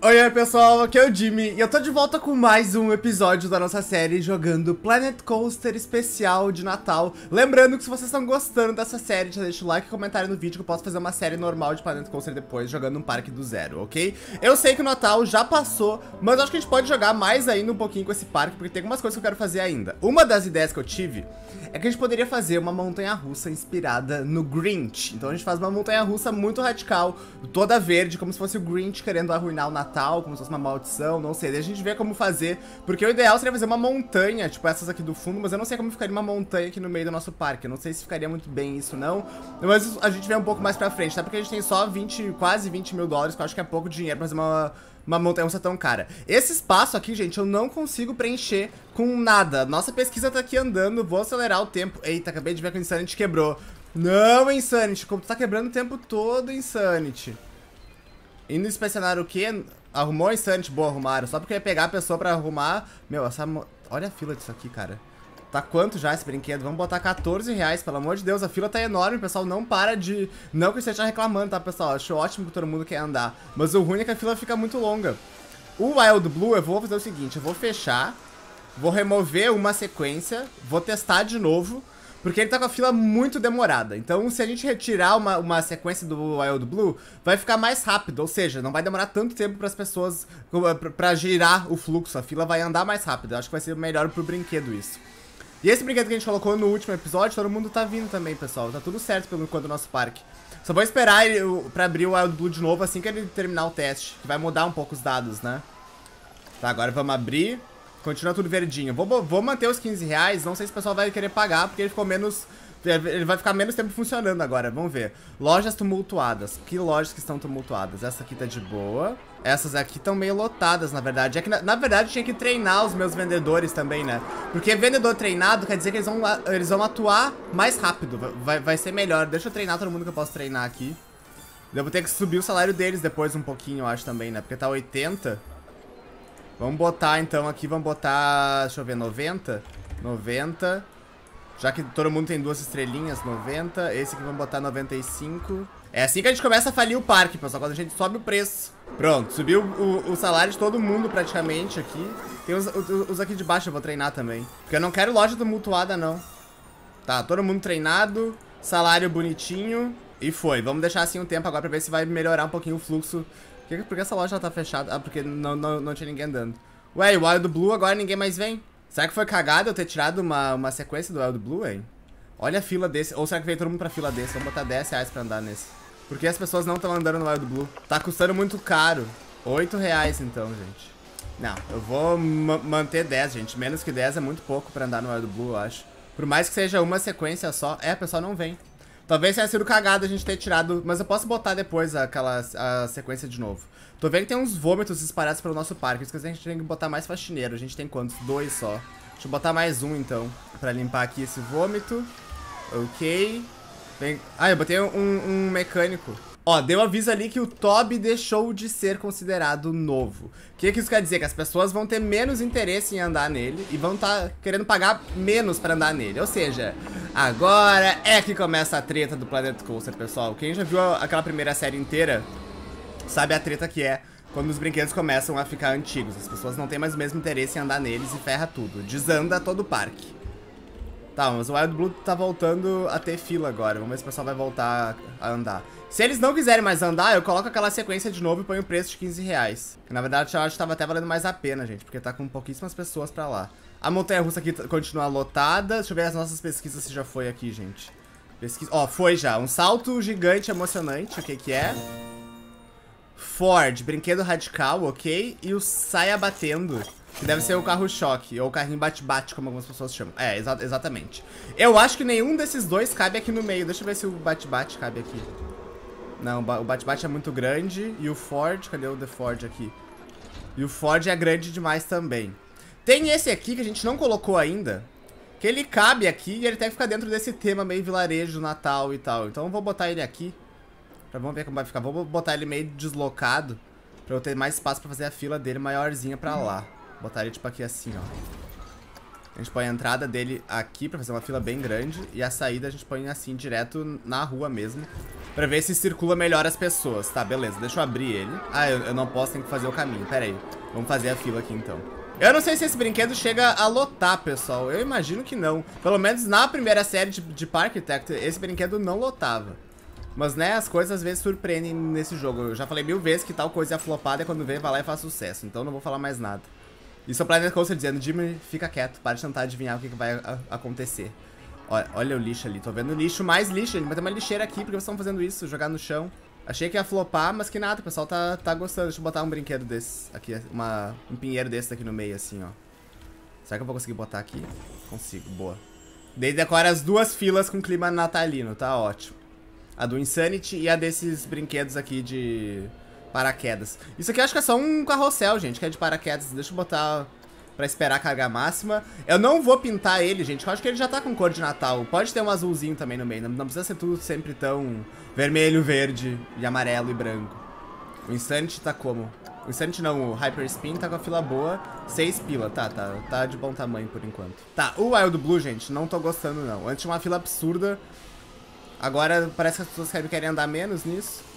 Oi, pessoal, aqui é o Jimmy e eu tô de volta com mais um episódio da nossa série jogando Planet Coaster especial de Natal. Lembrando que se vocês estão gostando dessa série, já deixa o like e comentário no vídeo que eu posso fazer uma série normal de Planet Coaster depois, jogando um parque do zero, ok? Eu sei que o Natal já passou, mas acho que a gente pode jogar mais ainda um pouquinho com esse parque, porque tem algumas coisas que eu quero fazer ainda. Uma das ideias que eu tive é que a gente poderia fazer uma montanha-russa inspirada no Grinch. Então a gente faz uma montanha-russa muito radical, toda verde, como se fosse o Grinch querendo arruinar o Natal Natal, como se fosse uma maldição, não sei. Daí a gente vê como fazer, porque o ideal seria fazer uma montanha, tipo essas aqui do fundo, mas eu não sei como ficaria uma montanha aqui no meio do nosso parque. Eu não sei se ficaria muito bem isso, não. Mas a gente vê um pouco mais pra frente, tá? Porque a gente tem só 20, quase 20 mil dólares, que eu acho que é pouco dinheiro pra fazer uma uma montanha russa tão cara. Esse espaço aqui, gente, eu não consigo preencher com nada. Nossa pesquisa tá aqui andando, vou acelerar o tempo. Eita, acabei de ver que o Insanity quebrou. Não, Insanity, como tu tá quebrando o tempo todo, Insanity. Indo inspecionar o quê? Arrumou o instante, boa, arrumaram. Só porque eu ia pegar a pessoa pra arrumar. Meu, essa. Olha a fila disso aqui, cara. Tá quanto já esse brinquedo? Vamos botar 14 reais, pelo amor de Deus. A fila tá enorme, pessoal não para de... Não que você esteja reclamando, tá, pessoal? Acho ótimo que todo mundo quer andar. Mas o ruim é que a fila fica muito longa. O Wild Blue, eu vou fazer o seguinte. Eu vou fechar, vou remover uma sequência, vou testar de novo. Porque ele tá com a fila muito demorada. Então, se a gente retirar uma, uma sequência do Wild Blue, vai ficar mais rápido. Ou seja, não vai demorar tanto tempo para as pessoas... para girar o fluxo. A fila vai andar mais rápido. Eu acho que vai ser melhor pro brinquedo isso. E esse brinquedo que a gente colocou no último episódio, todo mundo tá vindo também, pessoal. Tá tudo certo pelo enquanto do nosso parque. Só vou esperar ele, pra abrir o Wild Blue de novo assim que ele terminar o teste. Que vai mudar um pouco os dados, né? Tá, agora vamos abrir. Continua tudo verdinho. Vou, vou manter os 15 reais. Não sei se o pessoal vai querer pagar, porque ele ficou menos... Ele vai ficar menos tempo funcionando agora, vamos ver. Lojas tumultuadas. Que lojas que estão tumultuadas? Essa aqui tá de boa. Essas aqui estão meio lotadas, na verdade. É que, na, na, verdade, tinha que treinar os meus vendedores também, né? Porque vendedor treinado quer dizer que eles vão, eles vão atuar mais rápido. Vai, vai ser melhor. Deixa eu treinar todo mundo que eu posso treinar aqui. Eu vou ter que subir o salário deles depois um pouquinho, eu acho, também, né? Porque tá 80. Vamos botar então aqui, vamos botar, deixa eu ver, 90. 90. Já que todo mundo tem duas estrelinhas, 90. Esse aqui vamos botar 95. É assim que a gente começa a falir o parque, pessoal, quando a gente sobe o preço. Pronto, subiu o, o salário de todo mundo praticamente aqui. Tem os, os, os, aqui de baixo eu vou treinar também. Porque eu não quero loja tumultuada, não. Tá, todo mundo treinado. Salário bonitinho. E foi. Vamos deixar assim um tempo agora pra ver se vai melhorar um pouquinho o fluxo por que, essa loja tá fechada? Ah, porque não, não, não tinha ninguém andando. Ué, o Wild Blue agora ninguém mais vem? Será que foi cagado eu ter tirado uma, uma sequência do Wild Blue, hein? Olha a fila desse. Ou será que veio todo mundo pra fila desse? Vamos botar 10 reais pra andar nesse. Porque as pessoas não estão andando no Wild Blue. Tá custando muito caro. 8 reais então, gente. Não, eu vou manter 10, gente. Menos que 10 é muito pouco pra andar no Wild Blue, eu acho. Por mais que seja uma sequência só. É, a pessoa não vem. Talvez tenha sido cagado a gente ter tirado... Mas eu posso botar depois aquela a sequência de novo. Tô vendo que tem uns vômitos espalhados pelo nosso parque. Isso que a gente tem que botar mais faxineiro. A gente tem quantos? Dois só. Deixa eu botar mais um, então. Pra limpar aqui esse vômito. Ok. Vem... Ah, eu botei um, um mecânico. Ó, deu aviso ali que o Toby deixou de ser considerado novo. O que, que isso quer dizer? Que as pessoas vão ter menos interesse em andar nele e vão estar tá querendo pagar menos pra andar nele. Ou seja, agora é que começa a treta do Planet Coaster, pessoal. Quem já viu aquela primeira série inteira sabe a treta que é quando os brinquedos começam a ficar antigos. As pessoas não têm mais o mesmo interesse em andar neles e ferra tudo. Desanda todo o parque. Tá, mas o Wild Blue tá voltando a ter fila agora. Vamos ver se o pessoal vai voltar a andar. Se eles não quiserem mais andar, eu coloco aquela sequência de novo e ponho o preço de 15 reais. Na verdade, eu acho que tava até valendo mais a pena, gente. Porque tá com pouquíssimas pessoas pra lá. A montanha-russa aqui continua lotada. Deixa eu ver as nossas pesquisas se já foi aqui, gente. Pesquisa... Ó, foi já. Um salto gigante emocionante. O que que é? Ford, brinquedo radical, ok? E o saia batendo. Que deve ser o carro-choque, ou o carrinho bate-bate, como algumas pessoas chamam. É, exa exatamente. Eu acho que nenhum desses dois cabe aqui no meio. Deixa eu ver se o bate-bate cabe aqui. Não, o bate-bate é muito grande. E o Ford, cadê o The Ford aqui? E o Ford é grande demais também. Tem esse aqui que a gente não colocou ainda. Que ele cabe aqui e ele que ficar dentro desse tema meio vilarejo, Natal e tal. Então eu vou botar ele aqui. Pra vamos ver como vai ficar. Vou botar ele meio deslocado. Pra eu ter mais espaço pra fazer a fila dele maiorzinha pra lá. Botaria tipo aqui assim, ó. A gente põe a entrada dele aqui pra fazer uma fila bem grande. E a saída a gente põe assim, direto na rua mesmo. Pra ver se circula melhor as pessoas. Tá, beleza. Deixa eu abrir ele. Ah, eu, eu não posso, tem que fazer o caminho. Pera aí. Vamos fazer a fila aqui, então. Eu não sei se esse brinquedo chega a lotar, pessoal. Eu imagino que não. Pelo menos na primeira série de, de Park esse brinquedo não lotava. Mas, né, as coisas às vezes surpreendem nesse jogo. Eu já falei mil vezes que tal coisa é flopada e quando vê, vai lá e faz sucesso. Então não vou falar mais nada. Isso é o Planet Coaster dizendo, Jimmy, fica quieto, para de tentar adivinhar o que, que vai a, acontecer. Olha, olha o lixo ali, tô vendo lixo, mais lixo, vai ter uma lixeira aqui, porque vocês estão fazendo isso, jogar no chão. Achei que ia flopar, mas que nada, o pessoal tá, tá gostando. Deixa eu botar um brinquedo desse aqui, uma, um pinheiro desse aqui no meio, assim, ó. Será que eu vou conseguir botar aqui? Consigo, boa. Daí decora as duas filas com clima natalino, tá ótimo. A do Insanity e a desses brinquedos aqui de paraquedas. Isso aqui eu acho que é só um carrossel, gente, que é de paraquedas. Deixa eu botar pra esperar a carga máxima. Eu não vou pintar ele, gente, eu acho que ele já tá com cor de Natal. Pode ter um azulzinho também no meio, não, não precisa ser tudo sempre tão vermelho, verde e amarelo e branco. O Instant tá como? O Instant não, o Hyper Spin tá com a fila boa, 6 pila, tá, tá, tá de bom tamanho por enquanto. Tá, o Wild Blue, gente, não tô gostando não. Antes tinha uma fila absurda, agora parece que as pessoas querem andar menos nisso.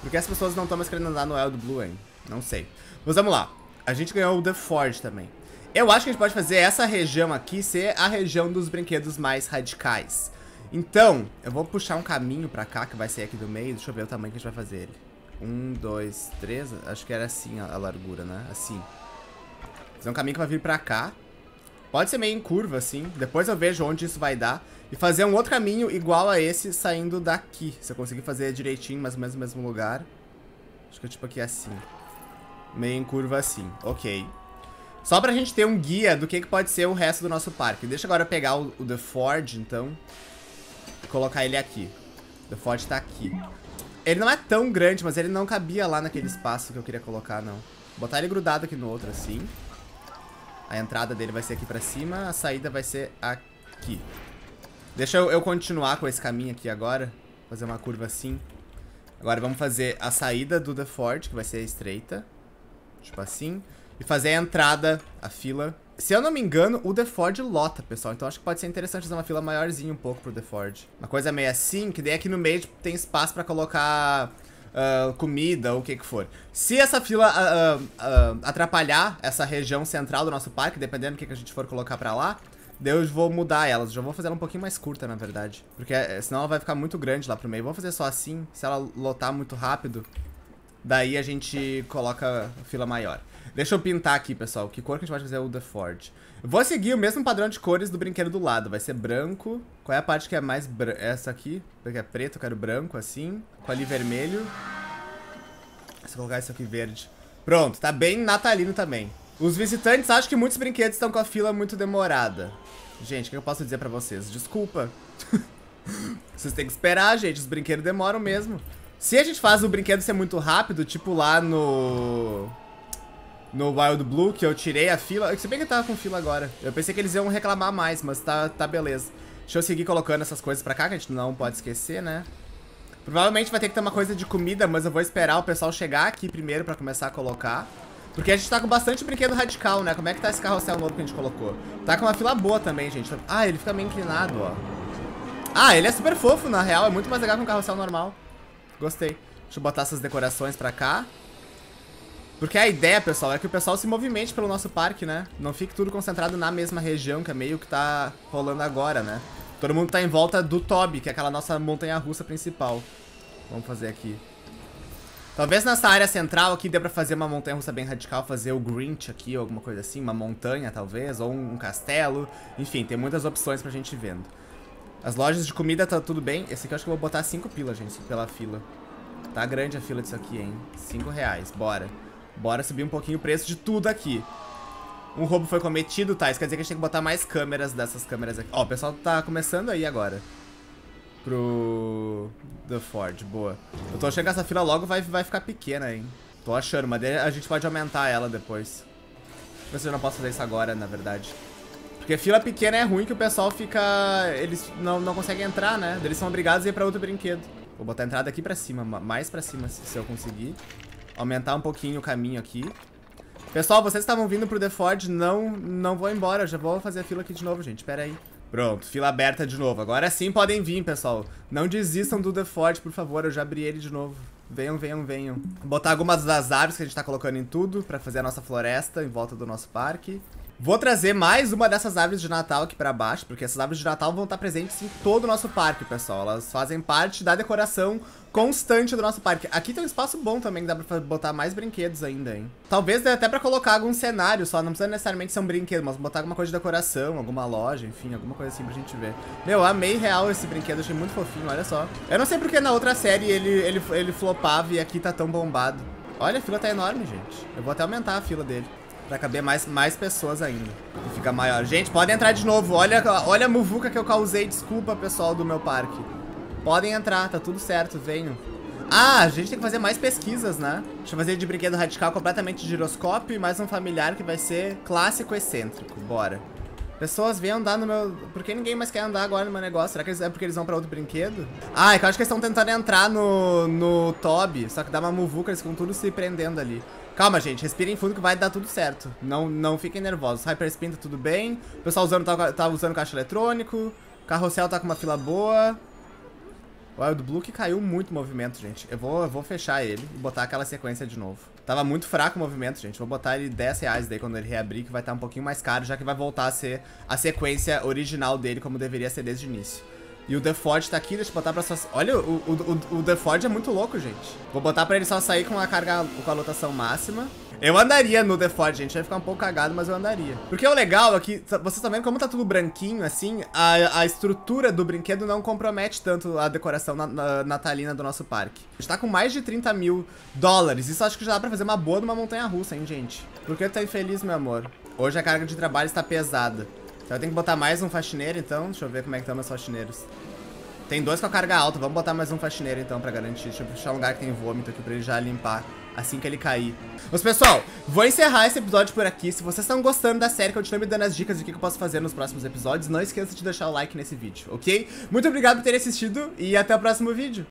Por que as pessoas não estão mais querendo andar no Wild Blue, hein? Não sei. Mas vamos lá. A gente ganhou o The Forge também. Eu acho que a gente pode fazer essa região aqui ser a região dos brinquedos mais radicais. Então, eu vou puxar um caminho pra cá, que vai ser aqui do meio. Deixa eu ver o tamanho que a gente vai fazer ele. Um, dois, três. Acho que era assim a, a largura, né? Assim. Fazer um caminho que vai vir pra cá. Pode ser meio em curva, assim. Depois eu vejo onde isso vai dar. E fazer um outro caminho igual a esse saindo daqui. Se eu conseguir fazer direitinho, mais menos no mesmo lugar. Acho que é tipo aqui assim. Meio em curva assim. Ok. Só pra gente ter um guia do que, que pode ser o resto do nosso parque. Deixa agora eu pegar o, o The Forge, então. E colocar ele aqui. The Forge tá aqui. Ele não é tão grande, mas ele não cabia lá naquele espaço que eu queria colocar, não. Vou botar ele grudado aqui no outro, assim. A entrada dele vai ser aqui pra cima, a saída vai ser aqui. Deixa eu, eu continuar com esse caminho aqui agora. Fazer uma curva assim. Agora vamos fazer a saída do The Forge, que vai ser estreita. Tipo assim. E fazer a entrada, a fila. Se eu não me engano, o The Ford lota, pessoal. Então acho que pode ser interessante fazer uma fila maiorzinha um pouco pro The Ford. Uma coisa meio assim, que daí aqui no meio tipo, tem espaço pra colocar uh, comida ou o que que for. Se essa fila uh, atrapalhar essa região central do nosso parque, dependendo do que, que a gente for colocar pra lá, eu vou mudar elas. Já vou fazer ela um pouquinho mais curta, na verdade. Porque eh, senão ela vai ficar muito grande lá pro meio. Vamos fazer só assim. Se ela lotar muito rápido, Daí a gente coloca fila maior. Deixa eu pintar aqui, pessoal. Que cor que a gente vai fazer o The Ford? Eu vou seguir o mesmo padrão de cores do brinquedo do lado. Vai ser branco. Qual é a parte que é mais... Essa aqui. Porque é preto, eu quero branco, assim. Com ali vermelho. Se eu colocar isso aqui verde. Pronto, tá bem natalino também. Os visitantes acham que muitos brinquedos estão com a fila muito demorada. Gente, o que eu posso dizer pra vocês? Desculpa. vocês têm que esperar, gente. Os brinquedos demoram mesmo. Se a gente faz o brinquedo ser muito rápido, tipo lá no... No Wild Blue, que eu tirei a fila... Se bem que eu tava com fila agora. Eu pensei que eles iam reclamar mais, mas tá, tá beleza. Deixa eu seguir colocando essas coisas pra cá, que a gente não pode esquecer, né? Provavelmente vai ter que ter uma coisa de comida, mas eu vou esperar o pessoal chegar aqui primeiro pra começar a colocar. Porque a gente tá com bastante brinquedo radical, né? Como é que tá esse carrossel novo que a gente colocou? Tá com uma fila boa também, gente. Ah, ele fica meio inclinado, ó. Ah, ele é super fofo, na real. É muito mais legal que um carrossel normal. Gostei. Deixa eu botar essas decorações pra cá. Porque a ideia, pessoal, é que o pessoal se movimente pelo nosso parque, né? Não fique tudo concentrado na mesma região, que é meio que tá rolando agora, né? Todo mundo tá em volta do Toby, que é aquela nossa montanha-russa principal. Vamos fazer aqui. Talvez nessa área central aqui dê pra fazer uma montanha-russa bem radical, fazer o Grinch aqui, ou alguma coisa assim, uma montanha talvez, ou um castelo. Enfim, tem muitas opções pra gente vendo. As lojas de comida tá tudo bem. Esse aqui eu acho que eu vou botar 5 pilas, gente, pela fila. Tá grande a fila disso aqui, hein? 5 reais, bora. Bora subir um pouquinho o preço de tudo aqui. Um roubo foi cometido, tá? Isso quer dizer que a gente tem que botar mais câmeras dessas câmeras aqui. Ó, o pessoal tá começando aí agora. Pro... The Ford, boa. Eu tô achando que essa fila logo vai, vai ficar pequena, hein? Tô achando, mas a gente pode aumentar ela depois. Se eu não posso fazer isso agora, na verdade. Porque fila pequena é ruim que o pessoal fica... Eles não, não conseguem entrar, né? Eles são obrigados a ir pra outro brinquedo. Vou botar a entrada aqui pra cima, mais pra cima se eu conseguir. Aumentar um pouquinho o caminho aqui. Pessoal, vocês estavam vindo pro The Ford, não, não vou embora. Já vou fazer a fila aqui de novo, gente. Pera aí. Pronto, fila aberta de novo. Agora sim podem vir, pessoal. Não desistam do The Ford, por favor. Eu já abri ele de novo. Venham, venham, venham. Botar algumas das árvores que a gente tá colocando em tudo pra fazer a nossa floresta em volta do nosso parque. Vou trazer mais uma dessas árvores de Natal aqui pra baixo, porque essas árvores de Natal vão estar presentes em todo o nosso parque, pessoal. Elas fazem parte da decoração constante do nosso parque. Aqui tem um espaço bom também, dá pra botar mais brinquedos ainda, hein. Talvez dê até pra colocar algum cenário só, não precisa necessariamente ser um brinquedo, mas botar alguma coisa de decoração, alguma loja, enfim, alguma coisa assim pra gente ver. Meu, amei real esse brinquedo, achei muito fofinho, olha só. Eu não sei porque na outra série ele, ele, ele flopava e aqui tá tão bombado. Olha, a fila tá enorme, gente. Eu vou até aumentar a fila dele. Pra caber mais, mais pessoas ainda. E fica maior. Gente, podem entrar de novo. Olha, olha a muvuca que eu causei. Desculpa, pessoal do meu parque. Podem entrar, tá tudo certo. Venham. Ah, a gente tem que fazer mais pesquisas, né? Deixa eu fazer de brinquedo radical completamente giroscópio e mais um familiar que vai ser clássico excêntrico. Bora. Pessoas vêm andar no meu... Por que ninguém mais quer andar agora no meu negócio? Será que é porque eles vão pra outro brinquedo? Ah, é que eu acho que eles estão tentando entrar no, no Toby, só que dá uma muvuca, eles ficam tudo se prendendo ali. Calma, gente, respirem fundo que vai dar tudo certo. Não, não fiquem nervosos. Hyperspin tá tudo bem. O pessoal usando, tá, tá usando caixa eletrônico. Carrossel tá com uma fila boa. O Wild Blue que caiu muito o movimento, gente. Eu vou, eu vou fechar ele e botar aquela sequência de novo. Tava muito fraco o movimento, gente. Vou botar ele 10 reais daí quando ele reabrir, que vai estar um pouquinho mais caro, já que vai voltar a ser a sequência original dele, como deveria ser desde o início. E o The Ford tá aqui, deixa eu botar pra só... Olha, o, o, o, o The Ford é muito louco, gente. Vou botar pra ele só sair com a carga, com a lotação máxima. Eu andaria no The Ford, gente. Vai ficar um pouco cagado, mas eu andaria. Porque o legal é que, vocês estão vendo como tá tudo branquinho, assim, a, a estrutura do brinquedo não compromete tanto a decoração na, na, natalina do nosso parque. A gente tá com mais de 30 mil dólares. Isso acho que já dá pra fazer uma boa numa montanha-russa, hein, gente? Por que tá infeliz, meu amor? Hoje a carga de trabalho está pesada. Então eu tenho que botar mais um faxineiro, então. Deixa eu ver como é que estão meus faxineiros. Tem dois com a carga alta. Vamos botar mais um faxineiro, então, pra garantir. Deixa eu puxar um lugar que tem vômito aqui pra ele já limpar assim que ele cair. Mas, pessoal, vou encerrar esse episódio por aqui. Se vocês estão gostando da série, continue me dando as dicas de o que eu posso fazer nos próximos episódios. Não esqueça de deixar o like nesse vídeo, ok? Muito obrigado por terem assistido e até o próximo vídeo.